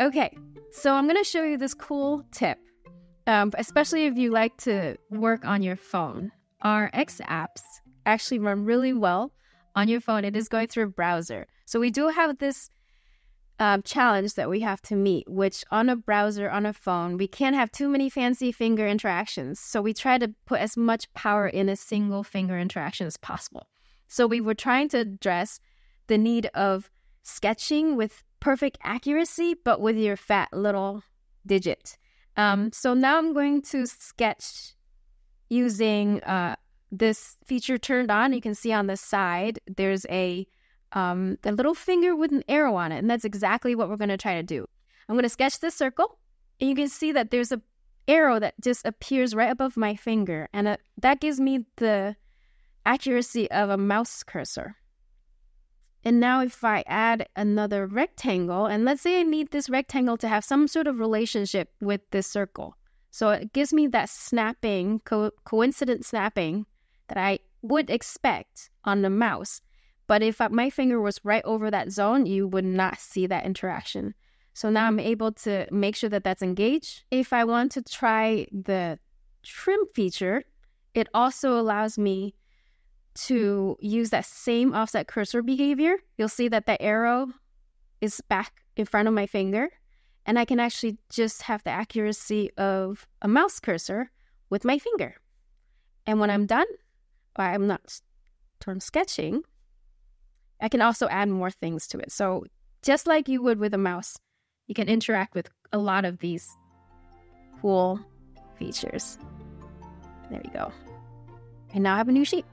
Okay, so I'm going to show you this cool tip, um, especially if you like to work on your phone. Our X apps actually run really well on your phone. It is going through a browser. So we do have this um, challenge that we have to meet, which on a browser, on a phone, we can't have too many fancy finger interactions. So we try to put as much power in a single finger interaction as possible. So we were trying to address the need of sketching with perfect accuracy, but with your fat little digit. Um, so now I'm going to sketch using uh, this feature turned on. You can see on the side there's a um, a little finger with an arrow on it. And that's exactly what we're going to try to do. I'm going to sketch this circle, and you can see that there's a arrow that just appears right above my finger. And uh, that gives me the accuracy of a mouse cursor. And now if I add another rectangle, and let's say I need this rectangle to have some sort of relationship with this circle. So it gives me that snapping, co- coincident snapping that I would expect on the mouse. But if uh, my finger was right over that zone, you would not see that interaction. So now I'm able to make sure that that's engaged. If I want to try the trim feature, it also allows me to mm-hmm. use that same offset cursor behavior. You'll see that the arrow is back in front of my finger, and I can actually just have the accuracy of a mouse cursor with my finger. And when I'm done, or I'm not done sketching, I can also add more things to it. So just like you would with a mouse, you can interact with a lot of these cool features. There you go. I now have a new sheet.